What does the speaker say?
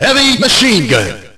Heavy Machine Gun.